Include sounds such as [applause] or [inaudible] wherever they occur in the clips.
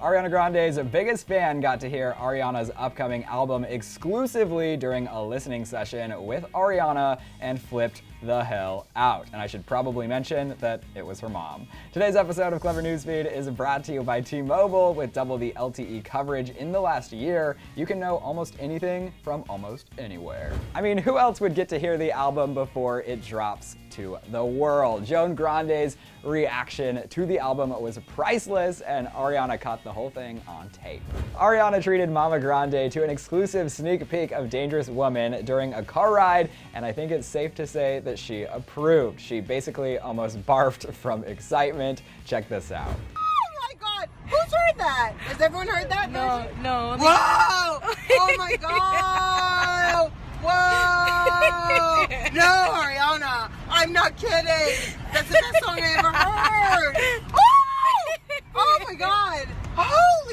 Ariana Grande's biggest fan got to hear Ariana's upcoming album exclusively during a listening session with Ariana and flipped the hell out. And I should probably mention that it was her mom. Today's episode of Clevver Newsfeed is brought to you by T-Mobile. With double the LTE coverage in the last year, you can know almost anything from almost anywhere. I mean, who else would get to hear the album before it drops to the world? Joan Grande's reaction to the album was priceless, and Ariana caught the whole thing on tape. Ariana treated Mama Grande to an exclusive sneak peek of Dangerous Woman during a car ride, and I think it's safe to say that she approved. She basically almost [laughs] barfed from excitement. Check this out. Oh my god! Who's heard that? Has everyone heard that? No, no. Whoa! Oh my [laughs] god! Whoa! [laughs] No, Ariana! I'm not kidding! That's the best song I ever heard! Oh, [laughs] oh my god! Oh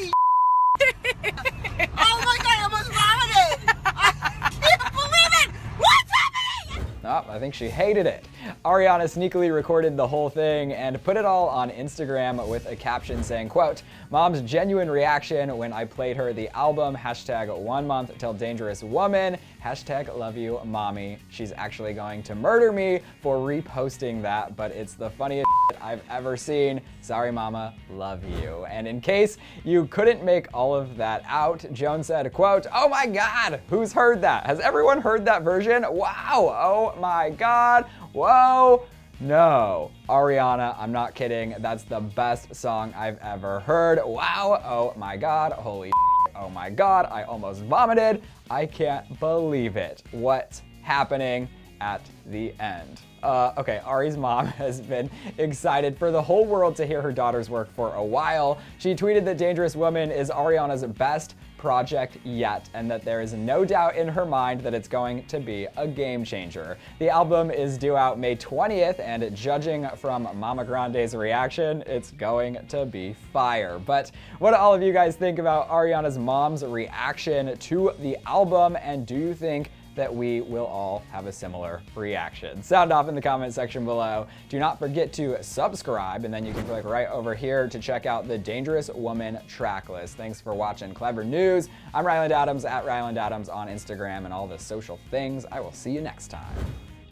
my god, I almost vomited! I can't believe it! What's happening? Oh, I think she hated it. Ariana sneakily recorded the whole thing and put it all on Instagram with a caption saying, quote, Mom's genuine reaction when I played her the album, hashtag one month till dangerous woman, hashtag love you mommy. She's actually going to murder me for reposting that, but it's the funniest [laughs] I've ever seen. Sorry mama, love you. And in case you couldn't make all of that out, Joan said, quote, oh my God, who's heard that? Has everyone heard that version? Wow, oh my God, whoa. No, Ariana, I'm not kidding. That's the best song I've ever heard. Wow, oh my God, holy oh my God, I almost vomited. I can't believe it. What's happening at the end? Uh, okay, Ari's mom [laughs] has been excited for the whole world to hear her daughter's work for a while. She tweeted that Dangerous Woman is Ariana's best project yet, and that there is no doubt in her mind that it's going to be a game changer. The album is due out May 20th, and judging from Mama Grande's reaction, it's going to be fire. But what do all of you guys think about Ariana's mom's reaction to the album, and do you think that we will all have a similar reaction. Sound off in the comment section below. Do not forget to subscribe, and then you can click right over here to check out the Dangerous Woman track list. Thanks for watching Clevver News. I'm Ryland Adams at Ryland Adams on Instagram and all the social things. I will see you next time.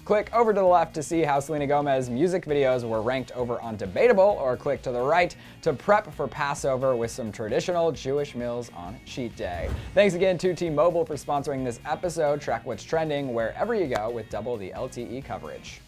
Click over to the left to see how Selena Gomez music videos were ranked over on Debatable, or click to the right to prep for Passover with some traditional Jewish meals on cheat day. Thanks again to T-Mobile for sponsoring this episode. Track what's trending wherever you go with double the LTE coverage.